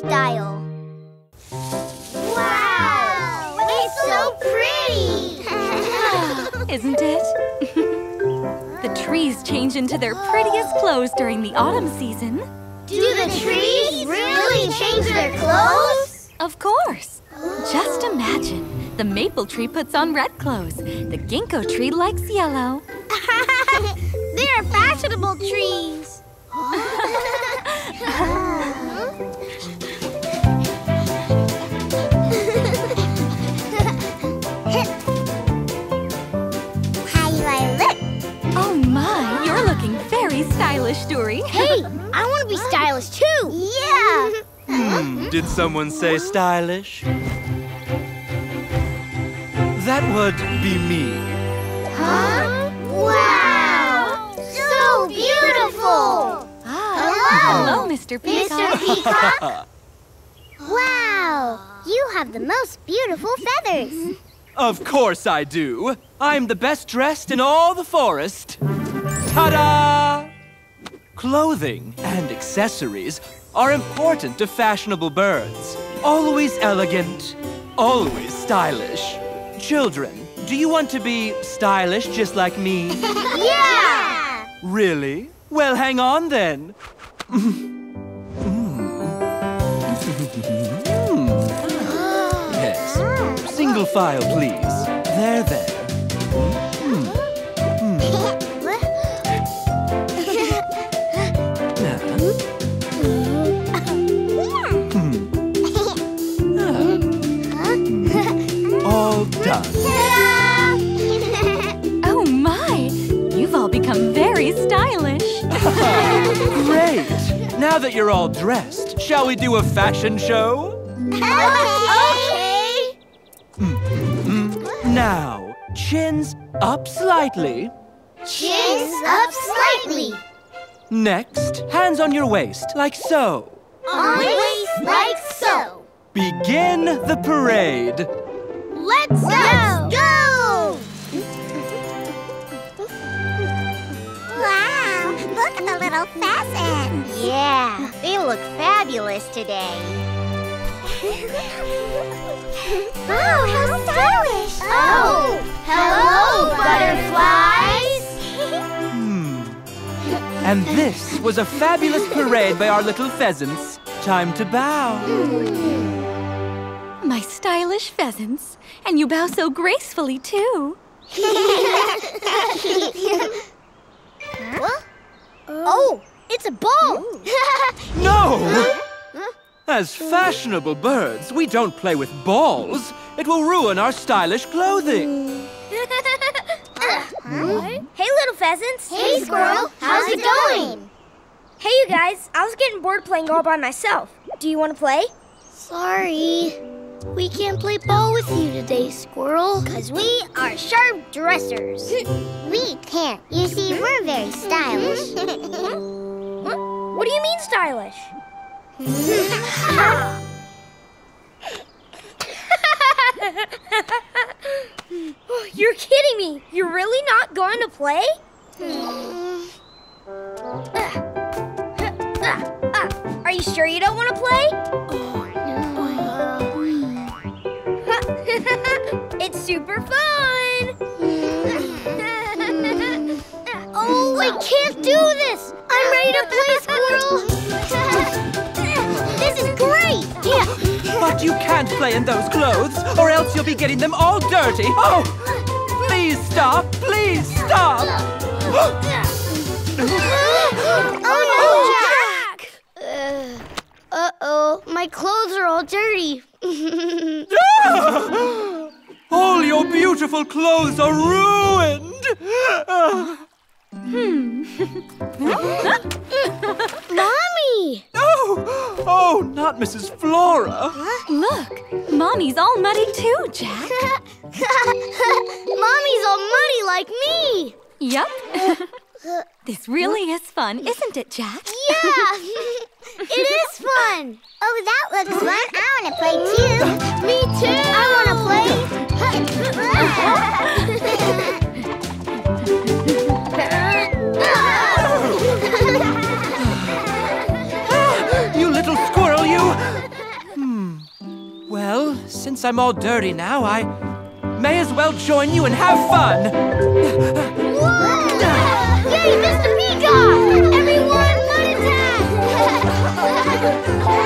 style. Wow! It's so pretty! Isn't it? the trees change into their prettiest clothes during the autumn season. Do the trees really change their clothes? Of course. Just imagine. The maple tree puts on red clothes. The ginkgo tree likes yellow. They're fashionable trees. Did someone say stylish? That would be me. Huh? Wow! So beautiful! Ah, hello, Mr. Peacock. Mr. Peacock? wow! You have the most beautiful feathers. Of course I do. I'm the best dressed in all the forest. Ta-da! Clothing and accessories are important to fashionable birds. Always elegant, always stylish. Children, do you want to be stylish just like me? yeah! Really? Well, hang on then. Hmm. Hmm. yes. Single file, please. Great! Now that you're all dressed, shall we do a fashion show? okay! Now, chins up slightly. Chins up slightly. Next, hands on your waist, like so. On waist like so. Begin the parade. Let's go! go! Little pheasants. Yeah, they look fabulous today. oh, how stylish! Oh, hello, butterflies! Hmm. And this was a fabulous parade by our little pheasants. Time to bow. My stylish pheasants. And you bow so gracefully, too. Oh. oh, it's a ball! No! As fashionable birds, we don't play with balls. It will ruin our stylish clothing. Uh-huh. Uh-huh. Hey, little pheasants. hey, squirrel, how's it going? Hey, you guys. I was getting bored playing all by myself. Do you want to play? Sorry. We can't play ball with you today, Squirrel. Because we are sharp dressers. we can't. You see, we're very stylish. What do you mean stylish? You're kidding me. You're really not going to play? Are you sure you don't want to play? Super fun. oh, I can't do this. I'm ready to play, Squirrel. this is great. Yeah. But you can't play in those clothes, or else you'll be getting them all dirty. Oh! Please stop! Please stop! oh no, Jack! Uh oh, my clothes are all dirty. All your beautiful clothes are ruined! Hmm. Mommy! Oh! Oh, not Mrs. Flora! Look, Mommy's all muddy, too, Jack. Mommy's all muddy like me. Yup. this really is fun, isn't it, Jack? Yeah, it is fun. Oh, that looks fun. I want to play too. Me too. You little squirrel, you! Hmm. Well, since I'm all dirty now, I may as well join you and have fun. Yay, Mr. Peacock! Everyone, fun attack!